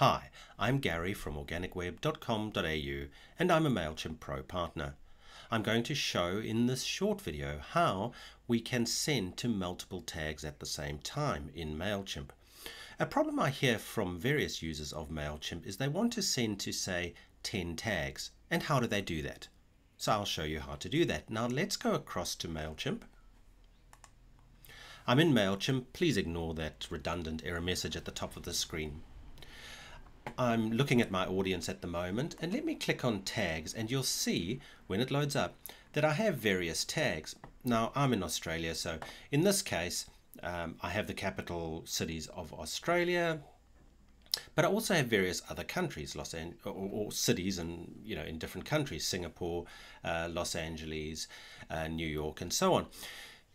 Hi, I'm Gary from organicweb.com.au and I'm a MailChimp Pro partner. I'm going to show in this short video how we can send to multiple tags at the same time in MailChimp. A problem I hear from various users of MailChimp is they want to send to say 10 tags. And how do they do that? So I'll show you how to do that. Now let's go across to MailChimp. I'm in MailChimp. Please ignore that redundant error message at the top of the screen. I'm looking at my audience at the moment and let me click on tags and you'll see when it loads up that I have various tags. Now I'm in Australia so in this case um, I have the capital cities of Australia but I also have various other countries, Los An- or, or, cities, and you know, in different countries, Singapore, uh, Los Angeles, uh, New York, and so on.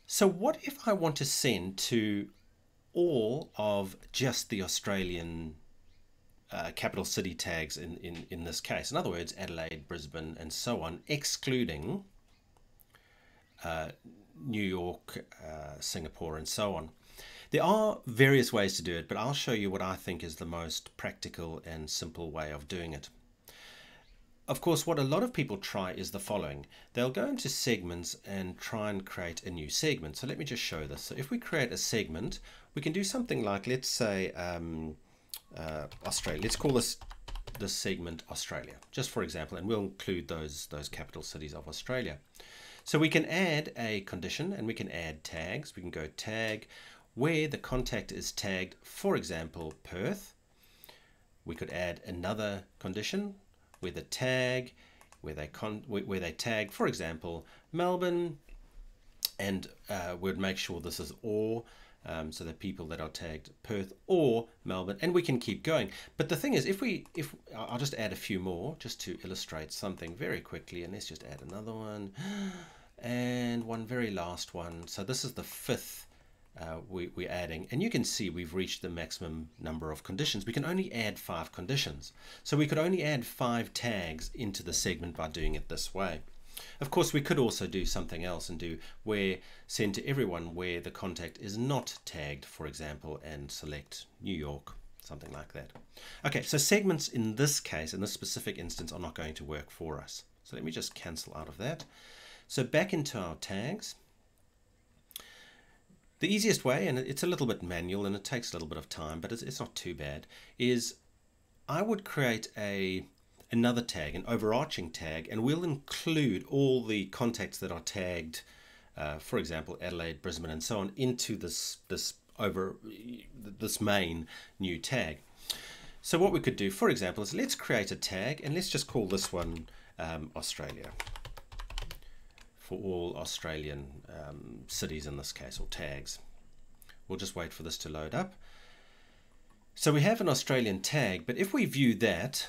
So, what if I want to send to all of just the Australian uh, capital city tags in, in, in this case. In other words, Adelaide, Brisbane, and so on, excluding uh, New York, uh, Singapore, and so on. There are various ways to do it, but I'll show you what I think is the most practical and simple way of doing it. Of course, what a lot of people try is the following. They'll go into segments and try and create a new segment. So let me just show this. So if we create a segment, we can do something like, let's say, um, uh, Australia. Let's call this this segment Australia, just for example, and we'll include those those capital cities of Australia. So we can add a condition and we can add tags. We can go tag where the contact is tagged, for example, Perth. We could add another condition where the tag, where they con where they tag, for example, Melbourne, and uh, we'd make sure this is or um, so the people that are tagged Perth or Melbourne, and we can keep going. But the thing is, if we, if I'll just add a few more just to illustrate something very quickly, and let's just add another one, and one very last one. So this is the fifth uh, we, we're adding, and you can see we've reached the maximum number of conditions. We can only add five conditions, so we could only add five tags into the segment by doing it this way. Of course, we could also do something else and do where send to everyone where the contact is not tagged, for example, and select New York, something like that. Okay, so segments in this case, in this specific instance, are not going to work for us. So let me just cancel out of that. So back into our tags. The easiest way, and it's a little bit manual and it takes a little bit of time, but it's, it's not too bad, is I would create a another tag, an overarching tag, and we'll include all the contacts that are tagged, uh, for example, Adelaide, Brisbane, and so on, into this this over this main new tag. So what we could do, for example, is let's create a tag, and let's just call this one um, Australia for all Australian um, cities in this case, or tags. We'll just wait for this to load up. So we have an Australian tag, but if we view that,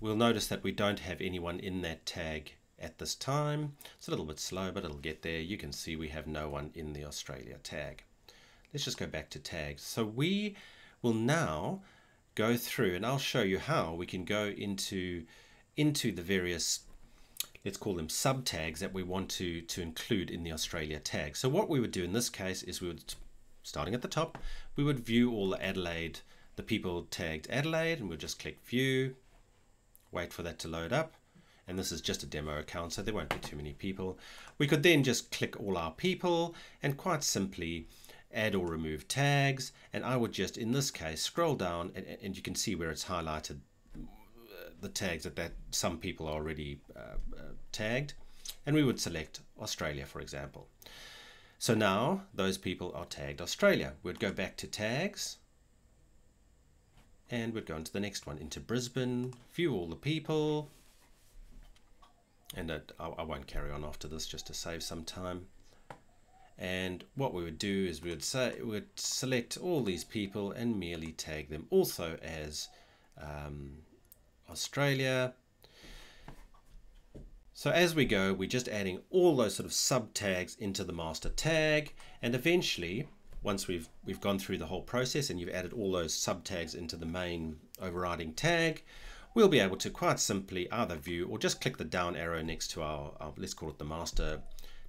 We'll notice that we don't have anyone in that tag at this time. It's a little bit slow, but it'll get there. You can see we have no one in the Australia tag. Let's just go back to tags. So we will now go through and I'll show you how we can go into into the various let's call them sub tags that we want to to include in the Australia tag. So what we would do in this case is we would starting at the top, we would view all the Adelaide, the people tagged Adelaide and we'll just click view wait for that to load up. And this is just a demo account so there won't be too many people. We could then just click all our people and quite simply add or remove tags. And I would just in this case scroll down and, and you can see where it's highlighted the tags that, that some people are already uh, uh, tagged. And we would select Australia for example. So now those people are tagged Australia. We'd go back to tags and we'd go into the next one into Brisbane view all the people. And I, I won't carry on after this just to save some time. And what we would do is we would say we would select all these people and merely tag them. Also as um, Australia. So as we go we're just adding all those sort of sub tags into the master tag. And eventually once we've we've gone through the whole process and you've added all those sub tags into the main overriding tag, we'll be able to quite simply either view or just click the down arrow next to our, our let's call it the master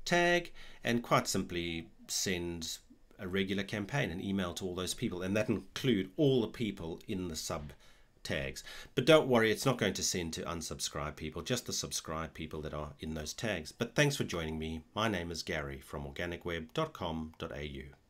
tag and quite simply send a regular campaign, an email to all those people, and that include all the people in the sub tags. But don't worry, it's not going to send to unsubscribe people, just the subscribe people that are in those tags. But thanks for joining me. My name is Gary from organicweb.com.au.